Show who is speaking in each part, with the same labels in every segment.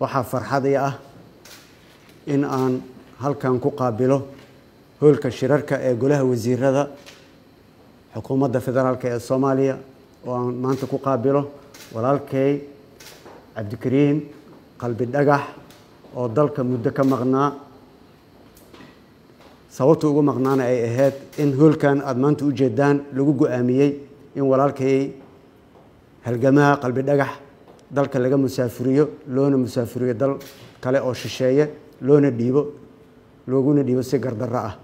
Speaker 1: waxaa farxadii ah in aan halkan ku qaabilo hoolka shirarka ee golaha wasiirada xukuumadda federaalk ee soomaaliya oo aan maanta ku qaabilo walaalkay cabdikariin qalbi dhagax oo dalka muddo ka maqnaa sababta ugu maqnaana ay ahayd in hoolkan aada maanta u jeedaan lagu go'aamiyey in walaalkay halgamaha qalbi dhagax dalka laga musaafuriyo loona musaafuriyo dal kale oo shisheeye loona dhiibo looguna dhiibo si gardarro ah.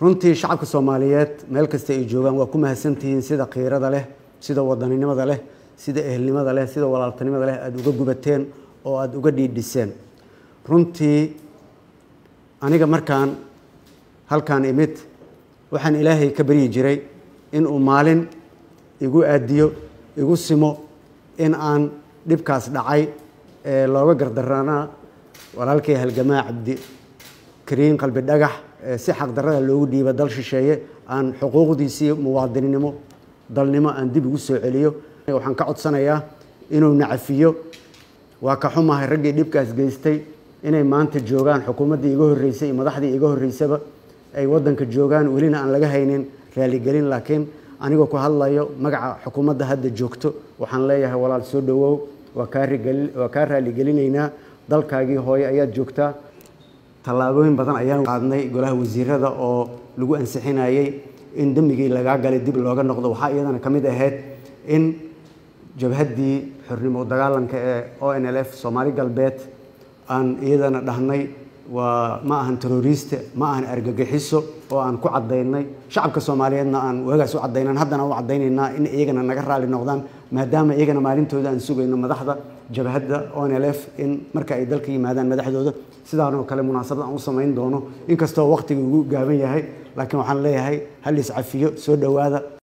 Speaker 1: Runtii shacabka soomaaliyeed meel kasta ay joogaan waa ku mahadsantihiin sida khiirada leh sida wadaninimada leh sida ehelnimada leh sida walaaltanimada leh aada uga gubateen oo aada uga dhiidhiseen. Runtii aniga markaan halkaan imid waxaan ilaahay ka baryi jiray inuu maalin igu aadiyo igu simo in aan dhibkaas dhacay ee looga gardarana walaalkay halgamaa cabdi kariin qalbi dhagax si xaqdarrada loogu dhiiba dal shisheeye aan xuquuqdiisii muwaadininimo dalnimo aan dib ugu soo celiyo. Waxaan ka codsanayaa inuu nacafiyo waa ka xumahay raggii dhibkaas geystay inay maanta joogaan xukuumaddii iga horreysay iyo madaxdii iga horreysaba ay waddanka joogaan welina aan laga haynin raaligelin laakiin anigoo ku hadlayo magaca xukuumadda hadda joogto waxaan leeyahay walaal soo dhowow. Waa kaa raaligelineynaa dalkaagii hooye ayaad joogtaa. Tallaabooyin badan ayaan qaadnay golaha wasiirada oo lagu ansixinayey in dembigii lagaa galay dib looga noqdo. Waxaa iyadana ka mid ahayd in jabhaddii xornimo dagaalanka ee o n l f soomaali galbeed aan iyadana dhahnay waa ma ahan teroriste ma ahan argagixiso oo aan ku cadaynay shacabka soomaaliyeedna aan waagaas u cadaynan haddana u cadaynaynaa in iyagana naga raali noqdaan maadaama iyagana maalintooda aan sugayno madaxda jabhadda o n l f in marka ay dalka yimaadaan madaxdooda. Sidaanoo kale munaasabad aan u samayn doono inkastoo waqtiga ugu gaaban yahay laakiin waxaan leeyahay hal iscafiyo soo dhowaada